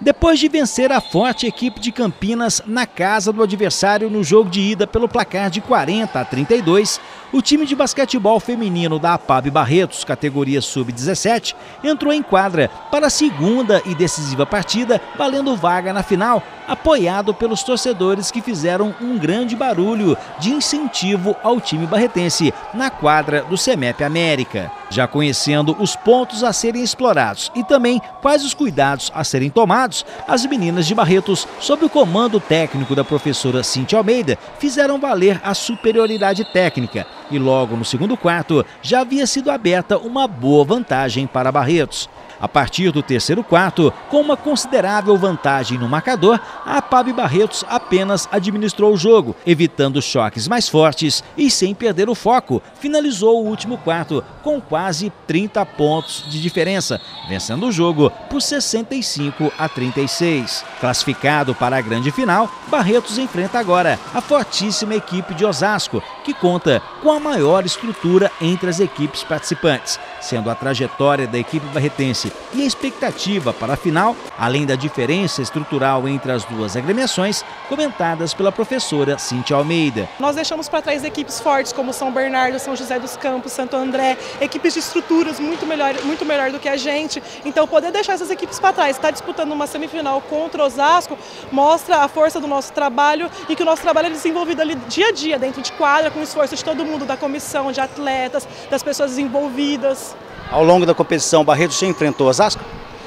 Depois de vencer a forte equipe de Campinas na casa do adversário no jogo de ida pelo placar de 40 a 32, o time de basquetebol feminino da APAB Barretos, categoria sub-17, entrou em quadra para a segunda e decisiva partida, valendo vaga na final, apoiado pelos torcedores que fizeram um grande barulho de incentivo ao time barretense na quadra do CEMEP América. Já conhecendo os pontos a serem explorados e também quais os cuidados a serem tomados, as meninas de Barretos, sob o comando técnico da professora Cintia Almeida, fizeram valer a superioridade técnica e logo no segundo quarto já havia sido aberta uma boa vantagem para Barretos. A partir do terceiro quarto, com uma considerável vantagem no marcador, a PAB Barretos apenas administrou o jogo, evitando choques mais fortes e sem perder o foco. Finalizou o último quarto com quase 30 pontos de diferença, vencendo o jogo por 65 a 36. Classificado para a grande final, Barretos enfrenta agora a fortíssima equipe de Osasco, que conta com a maior estrutura entre as equipes participantes, sendo a trajetória da equipe barretense e a expectativa para a final, além da diferença estrutural entre as duas agremiações, comentadas pela professora Cintia Almeida. Nós deixamos para trás equipes fortes como São Bernardo, São José dos Campos, Santo André, equipes de estruturas muito melhor, muito melhor do que a gente. Então poder deixar essas equipes para trás, estar disputando uma semifinal contra Osasco, mostra a força do nosso trabalho e que o nosso trabalho é desenvolvido ali dia a dia, dentro de quadra, com o esforço de todo mundo, da comissão, de atletas, das pessoas envolvidas. Ao longo da competição, Barretos já enfrentou Osasco?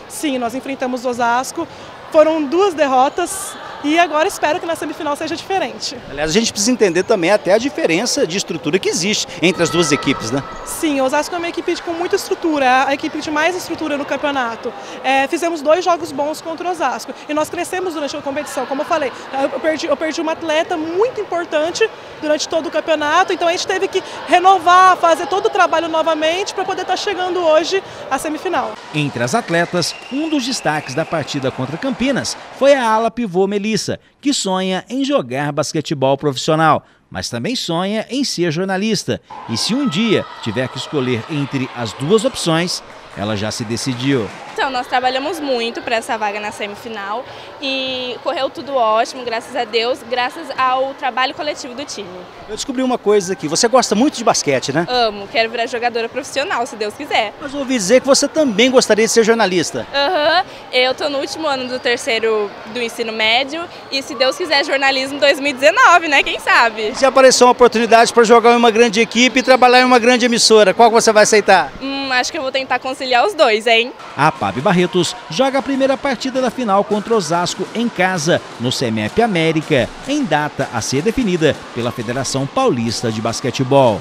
Sim, nós enfrentamos Osasco. Foram duas derrotas e agora espero que na semifinal seja diferente. Aliás, a gente precisa entender também até a diferença de estrutura que existe entre as duas equipes, né? Sim, o Osasco é uma equipe com muita estrutura, é a equipe de mais estrutura no campeonato. É, fizemos dois jogos bons contra o Osasco e nós crescemos durante a competição. Como eu falei, eu perdi, eu perdi uma atleta muito importante durante todo o campeonato, então a gente teve que renovar, fazer todo o trabalho novamente para poder estar chegando hoje à semifinal. Entre as atletas, um dos destaques da partida contra Campinas foi a ala pivô Melissa que sonha em jogar basquetebol profissional, mas também sonha em ser jornalista. E se um dia tiver que escolher entre as duas opções, ela já se decidiu. Então, nós trabalhamos muito para essa vaga na semifinal e correu tudo ótimo, graças a Deus, graças ao trabalho coletivo do time. Eu descobri uma coisa aqui, você gosta muito de basquete, né? Amo, quero virar jogadora profissional, se Deus quiser. Mas ouvi dizer que você também gostaria de ser jornalista. Aham, uhum. eu estou no último ano do terceiro do ensino médio e se Deus quiser jornalismo 2019, né? Quem sabe? Se aparecer uma oportunidade para jogar em uma grande equipe e trabalhar em uma grande emissora, qual você vai aceitar? Hum, acho que eu vou tentar conciliar os dois, hein? A Pab Barretos joga a primeira partida da final contra Osasco em casa, no CEMEP América, em data a ser definida pela Federação Paulista de Basquetebol.